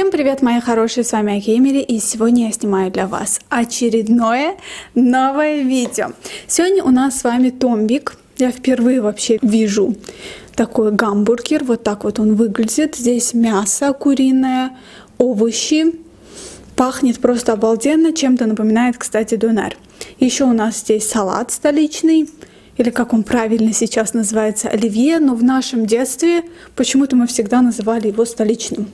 Всем привет, мои хорошие, с вами Акемери, и сегодня я снимаю для вас очередное новое видео. Сегодня у нас с вами томбик. Я впервые вообще вижу такой гамбургер, вот так вот он выглядит. Здесь мясо куриное, овощи. Пахнет просто обалденно, чем-то напоминает, кстати, донер. Еще у нас здесь салат столичный, или как он правильно сейчас называется, оливье, но в нашем детстве почему-то мы всегда называли его столичным.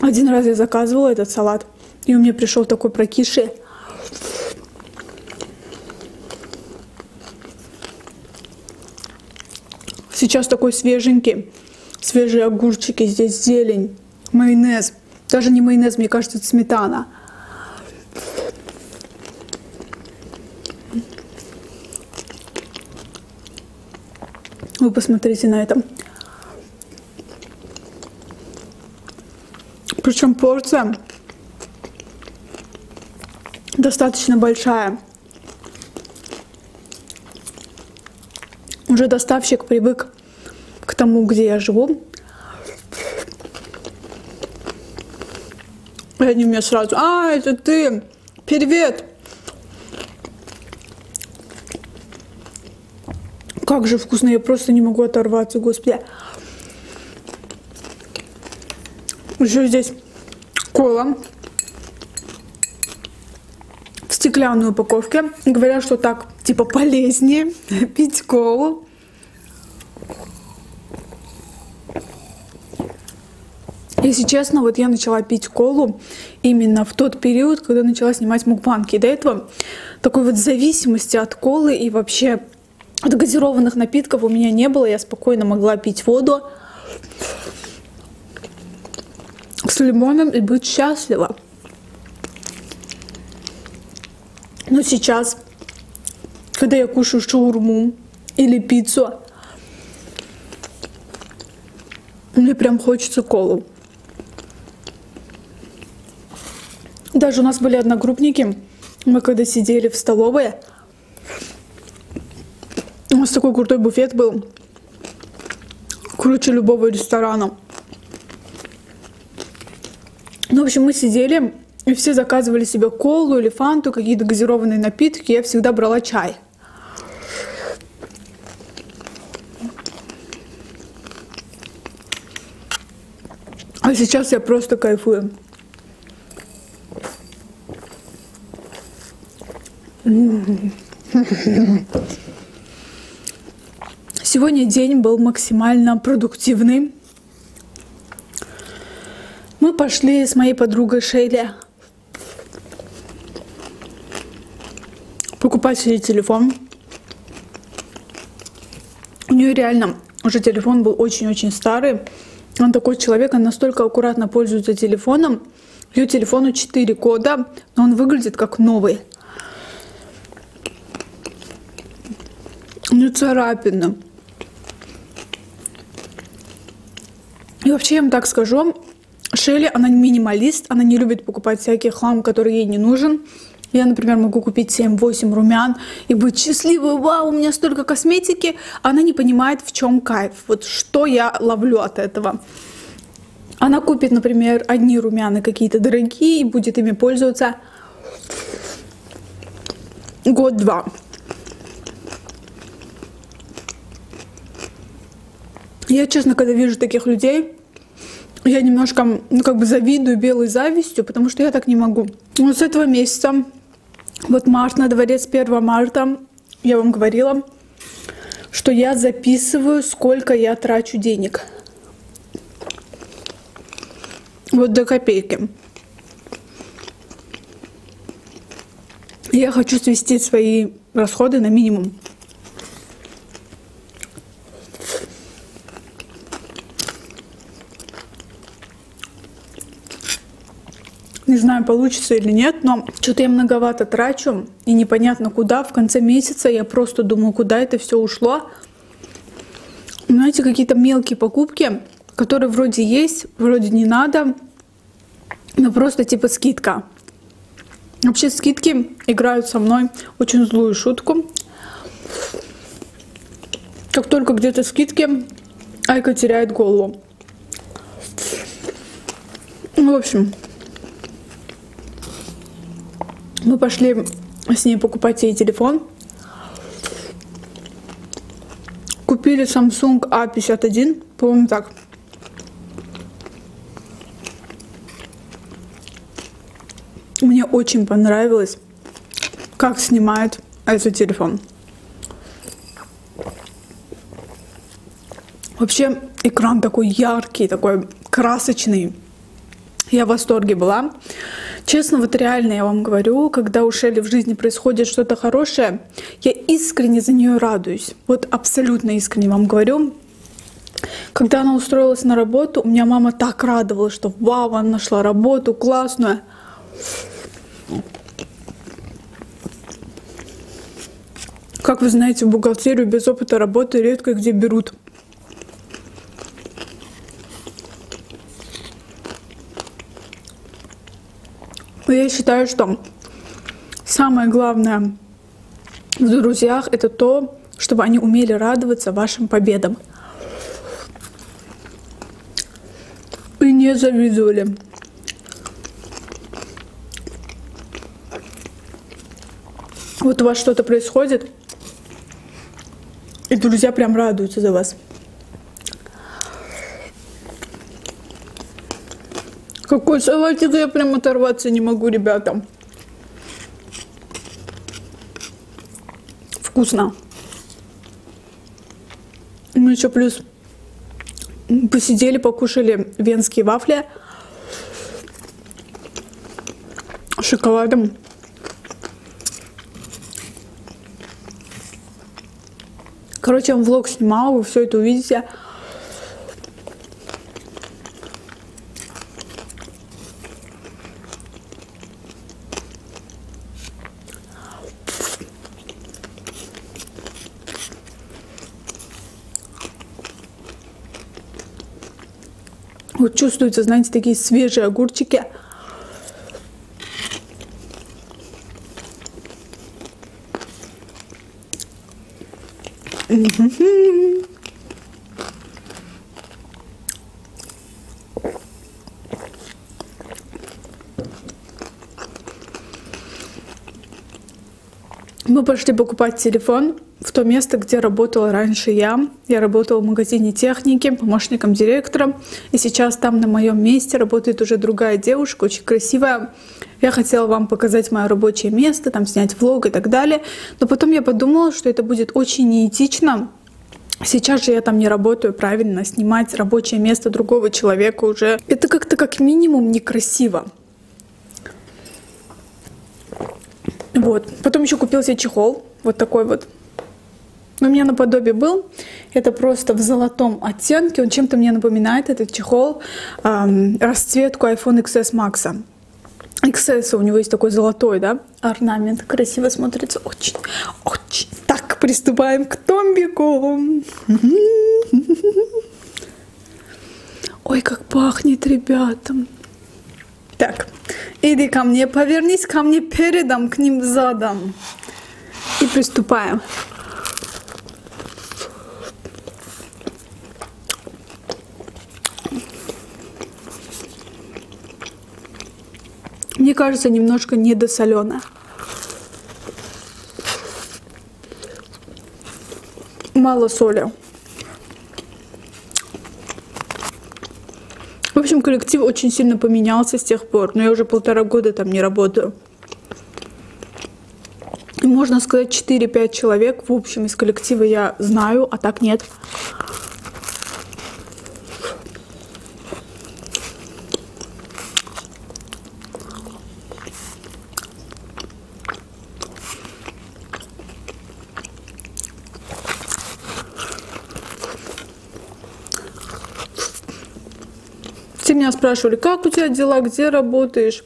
Один раз я заказывала этот салат, и у меня пришел такой прокисший. Сейчас такой свеженький. Свежие огурчики, здесь зелень, майонез. Даже не майонез, мне кажется, это сметана. Вы посмотрите на это. Причем порция достаточно большая. Уже доставщик привык к тому, где я живу. И они мне сразу, а, это ты, привет. Как же вкусно, я просто не могу оторваться, господи. Еще здесь кола в стеклянной упаковке. Говорят, что так типа полезнее пить колу. Если честно, вот я начала пить колу именно в тот период, когда начала снимать мукбанки. До этого такой вот зависимости от колы и вообще от газированных напитков у меня не было. Я спокойно могла пить воду с лимоном и быть счастлива. Но сейчас, когда я кушаю шаурму или пиццу, мне прям хочется колу. Даже у нас были одногруппники, мы когда сидели в столовой, у нас такой крутой буфет был, круче любого ресторана. Ну, в общем, мы сидели, и все заказывали себе колу или фанту, какие-то газированные напитки. Я всегда брала чай. А сейчас я просто кайфую. Сегодня день был максимально продуктивный. Мы пошли с моей подругой Шейли покупать себе телефон. У нее реально уже телефон был очень-очень старый. Он такой человек, он настолько аккуратно пользуется телефоном. Ее телефону 4 года, но он выглядит как новый. Не царапина. И вообще, я вам так скажу, Шелли, она минималист, она не любит покупать всякий хлам, который ей не нужен. Я, например, могу купить 7-8 румян и быть счастливой, вау, у меня столько косметики. Она не понимает, в чем кайф, вот что я ловлю от этого. Она купит, например, одни румяна какие-то дорогие и будет ими пользоваться год-два. Я, честно, когда вижу таких людей, я немножко, ну, как бы завидую белой завистью, потому что я так не могу. Вот с этого месяца, вот март на дворе с 1 марта, я вам говорила, что я записываю, сколько я трачу денег. Вот до копейки. Я хочу свести свои расходы на минимум. Не знаю, получится или нет, но что-то я многовато трачу и непонятно куда. В конце месяца я просто думаю, куда это все ушло. Знаете, какие-то мелкие покупки, которые вроде есть, вроде не надо, но просто типа скидка. Вообще скидки играют со мной очень злую шутку. Как только где-то скидки, Айка теряет голову. Ну, в общем, мы пошли с ней покупать ей телефон. Купили Samsung A51, по-моему, так. Мне очень понравилось, как снимает этот телефон. Вообще экран такой яркий, такой красочный. Я в восторге была. Честно, вот реально я вам говорю, когда у Шелли в жизни происходит что-то хорошее, я искренне за нее радуюсь. Вот абсолютно искренне вам говорю. Когда она устроилась на работу, у меня мама так радовалась, что вау, она нашла работу классную. Как вы знаете, в бухгалтерию без опыта работы редко где берут. Я считаю, что самое главное в друзьях это то, чтобы они умели радоваться вашим победам. И не завидовали. Вот у вас что-то происходит, и друзья прям радуются за вас. Какой салатик, я прям оторваться не могу, ребята. Вкусно. Мы еще плюс посидели, покушали венские вафли с шоколадом. Короче, я влог снимала, вы все это увидите. Вот чувствуется, знаете, такие свежие огурчики. Мы пошли покупать телефон в то место, где работала раньше я. Я работала в магазине техники, помощником директора. И сейчас там на моем месте работает уже другая девушка, очень красивая. Я хотела вам показать мое рабочее место, там снять влог и так далее. Но потом я подумала, что это будет очень неэтично. Сейчас же я там не работаю правильно, снимать рабочее место другого человека уже. Это как-то как минимум некрасиво. Вот. Потом еще купил себе чехол. Вот такой вот у меня наподобие был. Это просто в золотом оттенке. Он чем-то мне напоминает этот чехол эм, расцветку iPhone XS Max. XS у него есть такой золотой, да, орнамент. Красиво смотрится. Очень, очень. Так, приступаем к томбику. Ой, как пахнет, ребята. Так, иди ко мне, повернись ко мне передом, к ним задом. И приступаем. Мне кажется, немножко недосолено. Мало соли. В общем, коллектив очень сильно поменялся с тех пор, но я уже полтора года там не работаю. И можно сказать, 4-5 человек в общем из коллектива я знаю, а так нет. Все меня спрашивали, как у тебя дела, где работаешь?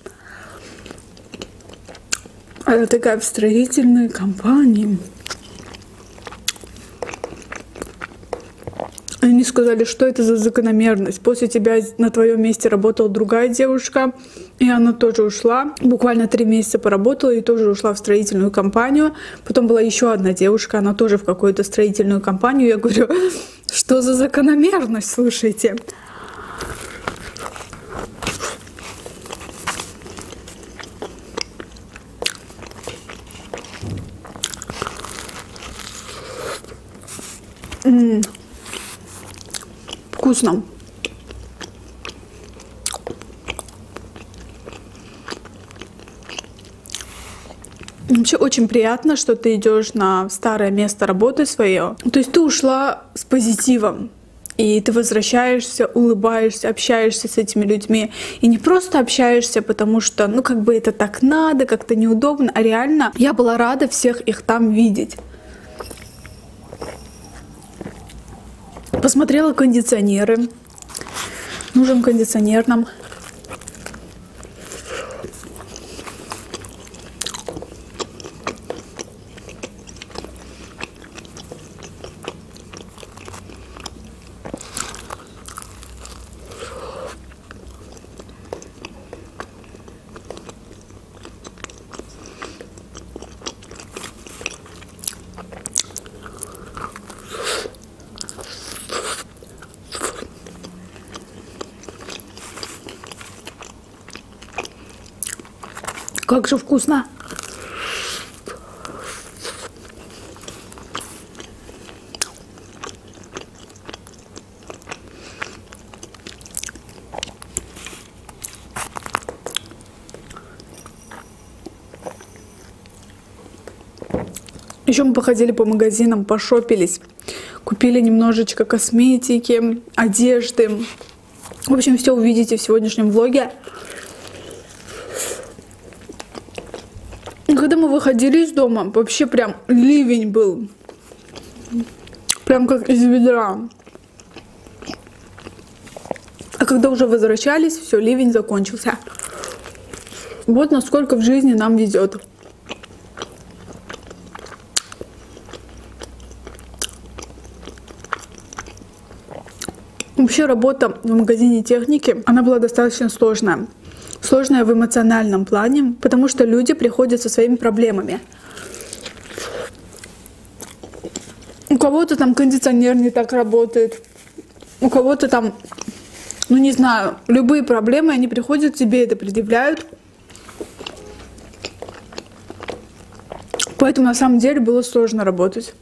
А я такая в строительной компании. Они сказали, что это за закономерность. После тебя на твоем месте работала другая девушка, И она тоже ушла. Буквально три месяца поработала и тоже ушла в строительную компанию. Потом была еще одна девушка, она тоже в какую-то строительную компанию. Я говорю, что за закономерность, слушайте. Вкусно. Вообще очень приятно, что ты идешь на старое место работы свое. То есть ты ушла с позитивом. И ты возвращаешься, улыбаешься, общаешься с этими людьми. И не просто общаешься, потому что, ну, как бы это так надо, как-то неудобно, а реально я была рада всех их там видеть. Посмотрела кондиционеры. Нужен кондиционер нам. Как же вкусно! Еще мы походили по магазинам, пошопились, купили немножечко косметики, одежды. В общем, все увидите в сегодняшнем влоге. Из дома, вообще прям ливень был. Прям как из ведра. А когда уже возвращались, все, ливень закончился. Вот насколько в жизни нам везет. Вообще работа в магазине техники, она была достаточно сложная сложное в эмоциональном плане, потому что люди приходят со своими проблемами. У кого-то там кондиционер не так работает, у кого-то там, ну не знаю, любые проблемы, они приходят тебе это предъявляют. Поэтому на самом деле было сложно работать.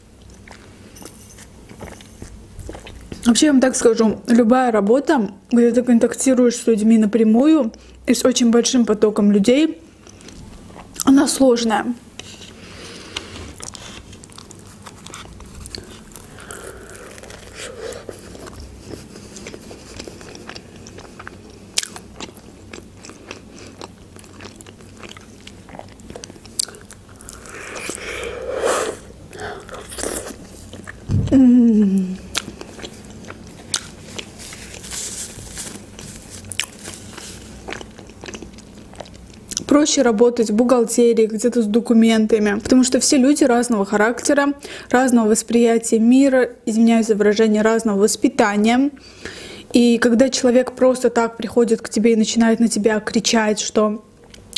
Вам так скажу, любая работа, где ты контактируешь с людьми напрямую и с очень большим потоком людей, она сложная. Проще работать в бухгалтерии, где-то с документами, потому что все люди разного характера, разного восприятия мира, извиняюсь за выражение, разного воспитания. И когда человек просто так приходит к тебе и начинает на тебя кричать, что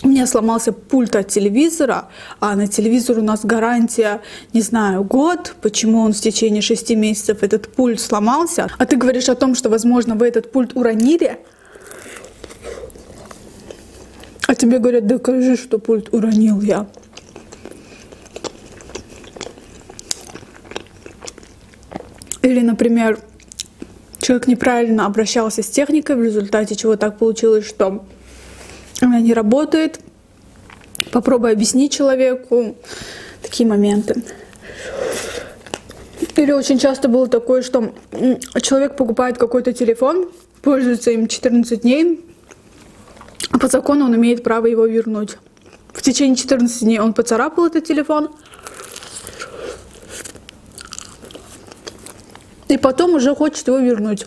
у меня сломался пульт от телевизора, а на телевизор у нас гарантия, не знаю, год, почему он в течение шести месяцев этот пульт сломался, а ты говоришь о том, что, возможно, вы этот пульт уронили, а тебе говорят, докажи, что пульт уронил я. Или, например, человек неправильно обращался с техникой, в результате чего так получилось, что она не работает. Попробуй объяснить человеку такие моменты. Или очень часто было такое, что человек покупает какой-то телефон, пользуется им 14 дней, по закону он имеет право его вернуть. В течение 14 дней он поцарапал этот телефон. И потом уже хочет его вернуть.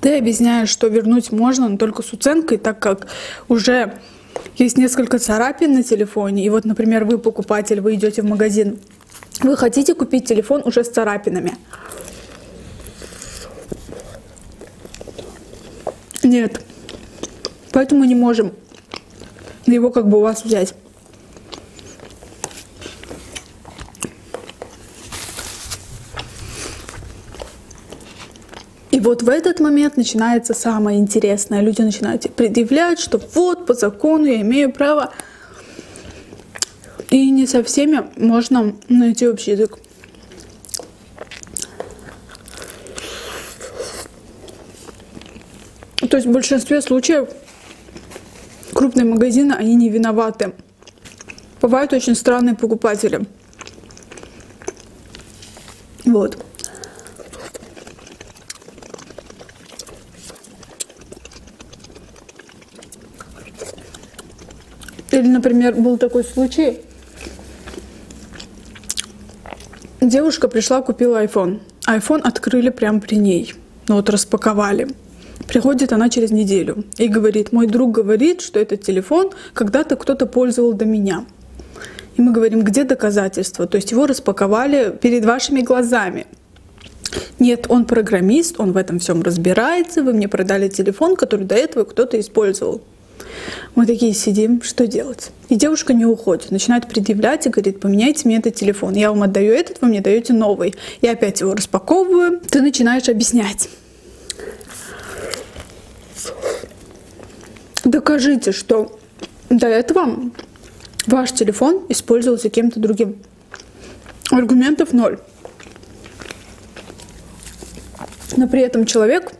Ты объясняешь, что вернуть можно, но только с уценкой, так как уже есть несколько царапин на телефоне. И вот, например, вы покупатель, вы идете в магазин, вы хотите купить телефон уже с царапинами. Нет. Поэтому не можем его как бы у вас взять. И вот в этот момент начинается самое интересное. Люди начинают предъявлять, что вот по закону я имею право. И не со всеми можно найти общий язык. То есть в большинстве случаев крупные магазины, они не виноваты. Бывают очень странные покупатели. Вот. Или, например, был такой случай. Девушка пришла, купила iPhone. iPhone открыли прямо при ней. Ну вот распаковали. Приходит она через неделю и говорит, мой друг говорит, что этот телефон когда-то кто-то пользовал до меня. И мы говорим, где доказательства? То есть его распаковали перед вашими глазами. Нет, он программист, он в этом всем разбирается, вы мне продали телефон, который до этого кто-то использовал. Мы такие сидим, что делать? И девушка не уходит, начинает предъявлять и говорит, поменяйте мне этот телефон. Я вам отдаю этот, вы мне даете новый. Я опять его распаковываю. Ты начинаешь объяснять. Докажите, что до этого ваш телефон использовался кем-то другим. Аргументов ноль. Но при этом человек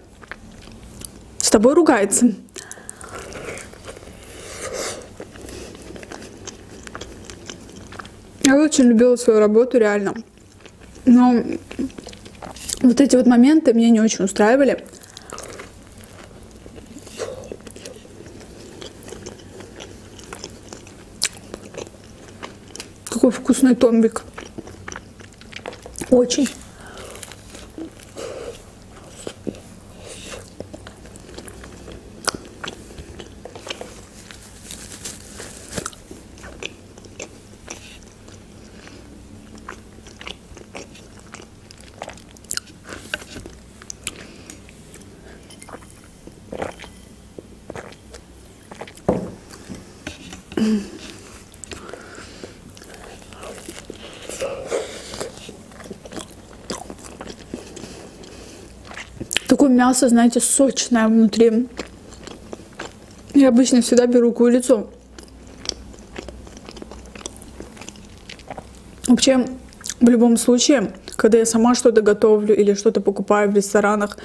с тобой ругается. Я очень любила свою работу, реально. Но вот эти вот моменты меня не очень устраивали. Какой вкусный томбик. Очень. Такое мясо, знаете, сочное внутри. Я обычно всегда беру курицу. Вообще, в любом случае, когда я сама что-то готовлю или что-то покупаю в ресторанах,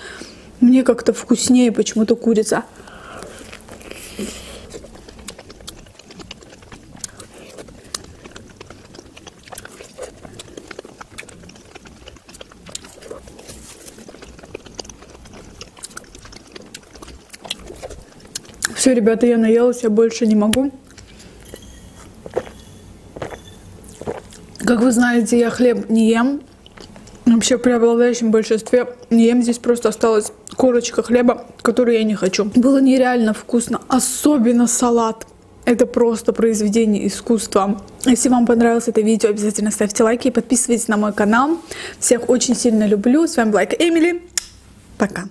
мне как-то вкуснее почему-то курица. Все, ребята, я наелась, я больше не могу. Как вы знаете, я хлеб не ем. Вообще, в преобладающем большинстве не ем. Здесь просто осталась корочка хлеба, которую я не хочу. Было нереально вкусно, особенно салат. Это просто произведение искусства. Если вам понравилось это видео, обязательно ставьте лайки и подписывайтесь на мой канал. Всех очень сильно люблю. С вами была Эмили. Пока.